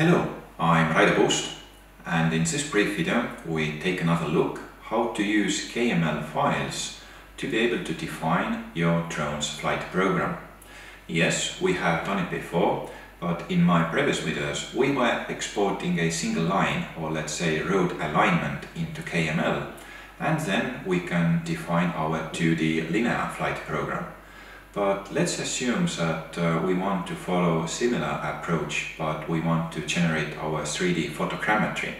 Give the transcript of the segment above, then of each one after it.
Hello, I'm Raido Puust and in this brief video we take another look how to use KML files to be able to define your drone's flight program. Yes, we have done it before, but in my previous videos we were exporting a single line or let's say road alignment into KML and then we can define our 2D linear flight program. But let's assume that uh, we want to follow a similar approach, but we want to generate our 3D photogrammetry.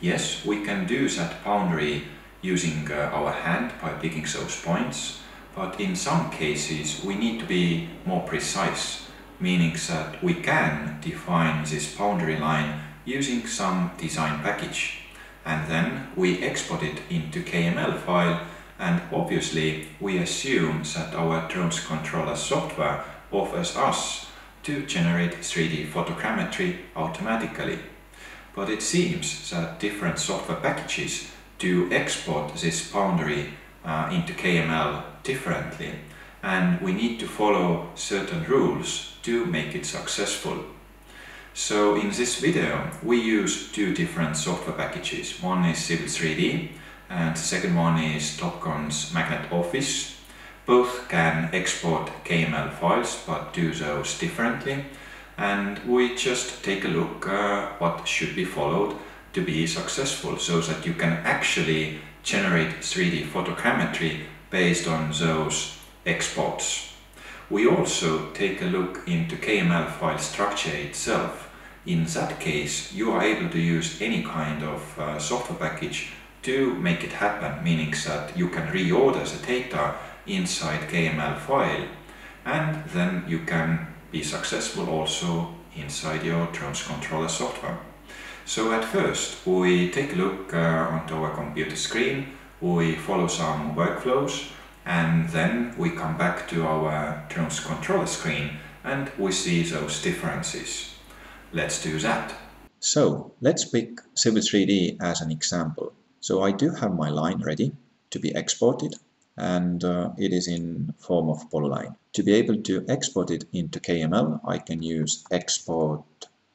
Yes, we can do that boundary using uh, our hand by picking those points, but in some cases we need to be more precise, meaning that we can define this boundary line using some design package. And then we export it into KML file and obviously we assume that our drones controller software offers us to generate 3D photogrammetry automatically. But it seems that different software packages do export this boundary uh, into KML differently and we need to follow certain rules to make it successful. So in this video we use two different software packages. One is Civil 3D and the second one is Topcon's Magnet Office. Both can export KML files but do those differently and we just take a look uh, what should be followed to be successful so that you can actually generate 3D photogrammetry based on those exports. We also take a look into KML file structure itself. In that case you are able to use any kind of uh, software package to make it happen, meaning that you can reorder the data inside KML file and then you can be successful also inside your drones controller software. So at first we take a look uh, onto our computer screen, we follow some workflows and then we come back to our drones controller screen and we see those differences. Let's do that. So let's pick Civil 3D as an example. So I do have my line ready to be exported and uh, it is in form of polyline. To be able to export it into KML, I can use export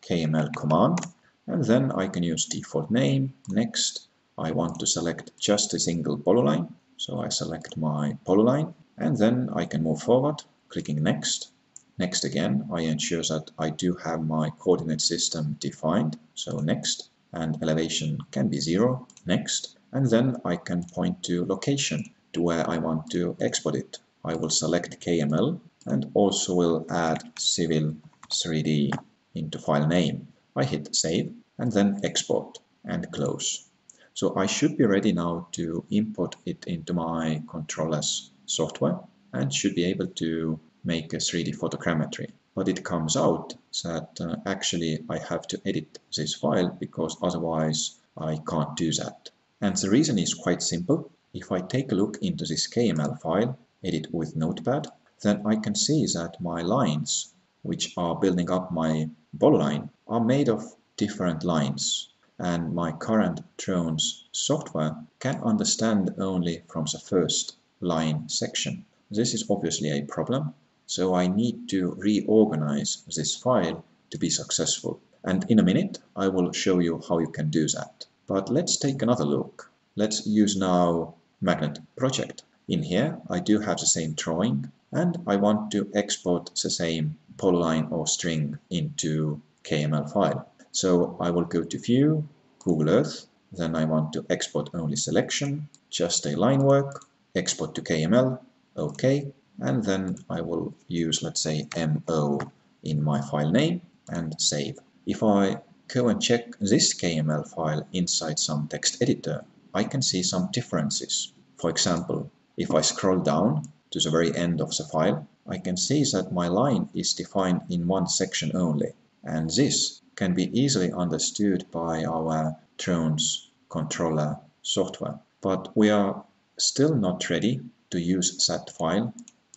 KML command and then I can use default name. Next, I want to select just a single polyline. So I select my polyline and then I can move forward, clicking next. Next again, I ensure that I do have my coordinate system defined. So next, and elevation can be zero, next. And then I can point to location to where I want to export it. I will select KML and also will add Civil 3D into file name. I hit save and then export and close. So I should be ready now to import it into my controllers software and should be able to make a 3D photogrammetry. But it comes out that uh, actually I have to edit this file because otherwise I can't do that. And the reason is quite simple. If I take a look into this KML file, edit with Notepad, then I can see that my lines, which are building up my line, are made of different lines. And my current drone's software can understand only from the first line section. This is obviously a problem, so I need to reorganize this file to be successful. And in a minute, I will show you how you can do that. But let's take another look. Let's use now magnet project. In here, I do have the same drawing and I want to export the same polyline or string into KML file. So I will go to View, Google Earth, then I want to export only selection, just a line work, export to KML, OK, and then I will use, let's say, MO in my file name and save. If I go and check this KML file inside some text editor, I can see some differences. For example, if I scroll down to the very end of the file, I can see that my line is defined in one section only. And this can be easily understood by our drones controller software. But we are still not ready to use that file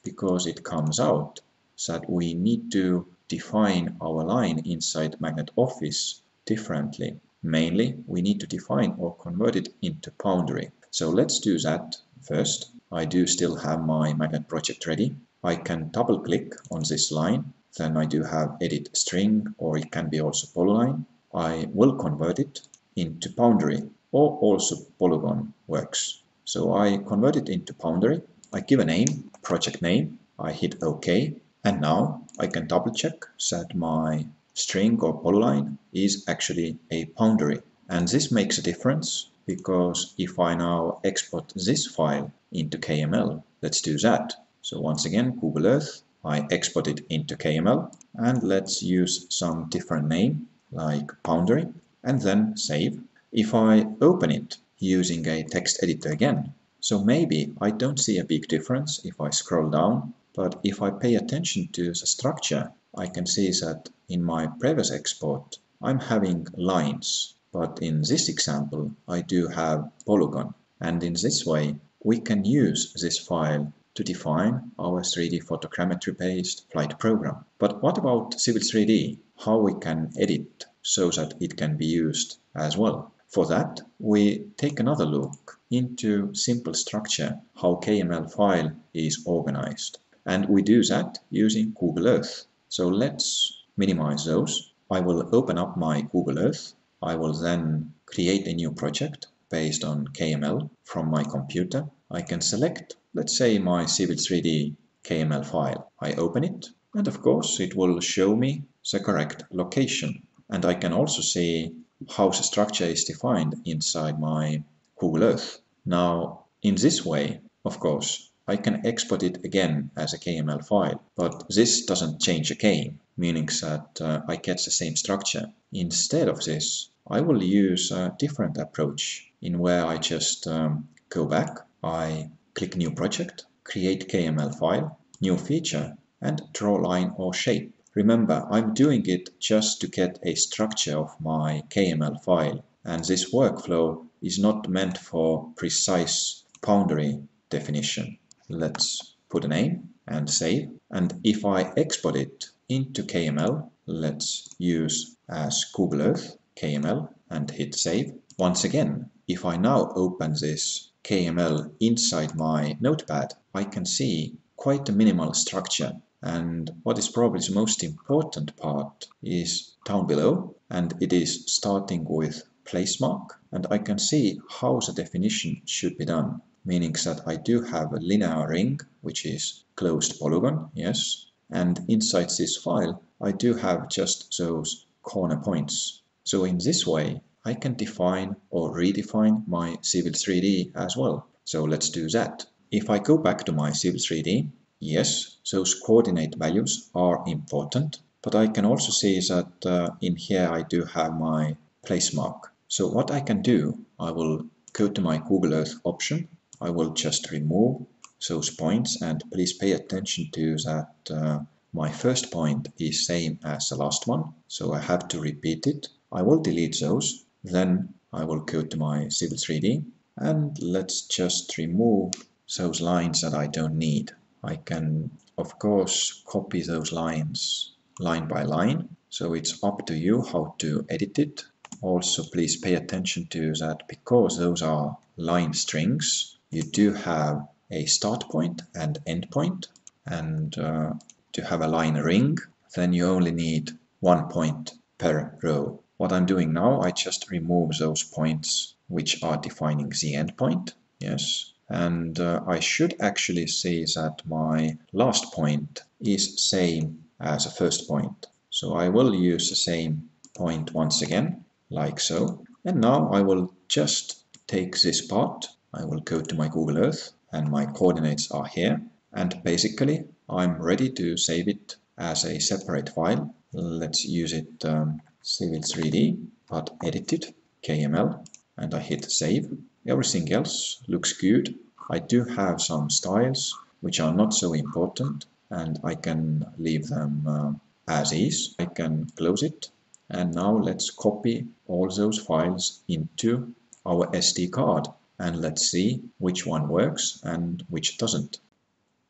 because it comes out that we need to define our line inside Magnet Office differently. Mainly, we need to define or convert it into boundary. So let's do that first. I do still have my Magnet project ready. I can double click on this line, then I do have edit string or it can be also polyline. I will convert it into boundary or also polygon works. So I convert it into boundary. I give a name, project name. I hit OK. And now I can double check that my string or polyline is actually a boundary. And this makes a difference because if I now export this file into KML, let's do that. So once again, Google Earth, I export it into KML and let's use some different name like boundary and then save. If I open it using a text editor again, so maybe I don't see a big difference if I scroll down, but if I pay attention to the structure, I can see that in my previous export, I'm having lines, but in this example, I do have polygon. And in this way, we can use this file to define our 3D photogrammetry based flight program. But what about Civil 3D? How we can edit so that it can be used as well? For that, we take another look into simple structure, how KML file is organized. And we do that using Google Earth. So let's minimize those. I will open up my Google Earth. I will then create a new project based on KML from my computer. I can select, let's say, my Civil 3D KML file. I open it, and of course, it will show me the correct location. And I can also see how the structure is defined inside my Google Earth. Now, in this way, of course, I can export it again as a KML file, but this doesn't change the game, meaning that uh, I get the same structure. Instead of this, I will use a different approach in where I just um, go back, I click new project, create KML file, new feature, and draw line or shape. Remember, I'm doing it just to get a structure of my KML file, and this workflow is not meant for precise boundary definition. Let's put a name and save. And if I export it into KML, let's use as Google Earth KML and hit save. Once again, if I now open this KML inside my notepad, I can see quite a minimal structure. And what is probably the most important part is down below, and it is starting with place mark, and I can see how the definition should be done meaning that I do have a linear ring, which is closed polygon, yes, and inside this file I do have just those corner points. So in this way I can define or redefine my Civil 3D as well. So let's do that. If I go back to my Civil 3D, yes, those coordinate values are important, but I can also see that uh, in here I do have my place mark. So what I can do, I will go to my Google Earth option I will just remove those points and please pay attention to that uh, my first point is same as the last one so I have to repeat it. I will delete those then I will go to my Civil 3D and let's just remove those lines that I don't need. I can of course copy those lines line by line. So it's up to you how to edit it. Also please pay attention to that because those are line strings. You do have a start point and end point. And uh, to have a line ring then you only need one point per row. What I'm doing now I just remove those points which are defining the endpoint yes and uh, I should actually see that my last point is same as a first point. So I will use the same point once again like so and now I will just take this part I will go to my Google Earth and my coordinates are here and basically I'm ready to save it as a separate file. Let's use it um, Civil 3D but edited KML and I hit save. Everything else looks good. I do have some styles which are not so important and I can leave them uh, as is. I can close it and now let's copy all those files into our SD card and let's see which one works and which doesn't.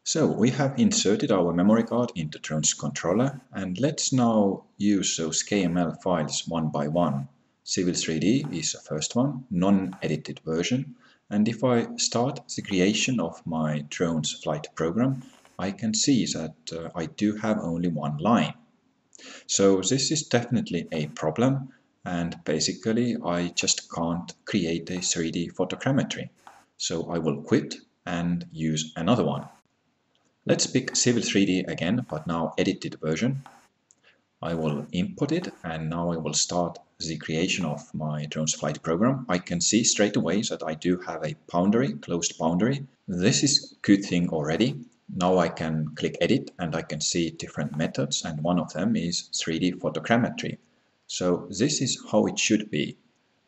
So we have inserted our memory card into Drones controller and let's now use those KML files one by one. Civil 3D is the first one, non-edited version. And if I start the creation of my drones flight program, I can see that uh, I do have only one line. So this is definitely a problem and basically I just can't create a 3D photogrammetry. So I will quit and use another one. Let's pick Civil 3D again, but now edited version. I will input it and now I will start the creation of my drones flight program. I can see straight away that I do have a boundary, closed boundary. This is good thing already. Now I can click edit and I can see different methods and one of them is 3D photogrammetry. So this is how it should be.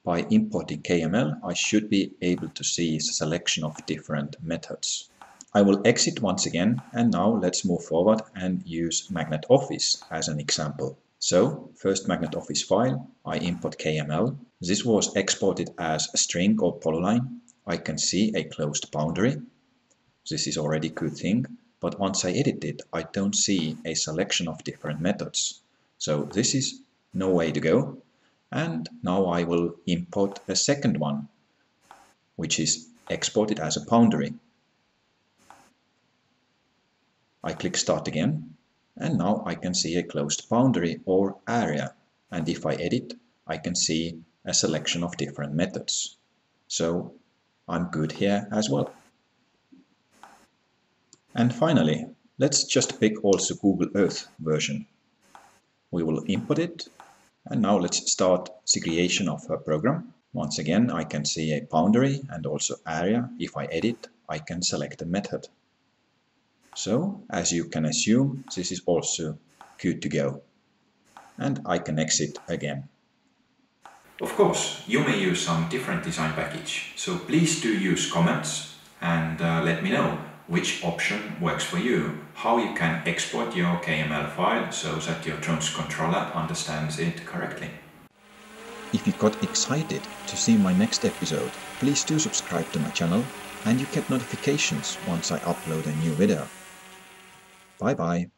By importing KML, I should be able to see a selection of different methods. I will exit once again and now let's move forward and use Magnet Office as an example. So, first Magnet Office file, I import KML. This was exported as a string or polyline. I can see a closed boundary. This is already a good thing, but once I edit it, I don't see a selection of different methods. So this is no way to go. And now I will import a second one, which is exported as a boundary. I click start again and now I can see a closed boundary or area and if I edit I can see a selection of different methods. So I'm good here as well. And finally, let's just pick also Google Earth version. We will import it and now let's start the creation of a program. Once again I can see a boundary and also area. If I edit I can select a method. So, as you can assume, this is also good to go. And I can exit again. Of course, you may use some different design package, so please do use comments and uh, let me know which option works for you, how you can export your KML file so that your drone's controller understands it correctly. If you got excited to see my next episode, please do subscribe to my channel and you get notifications once I upload a new video. Bye bye.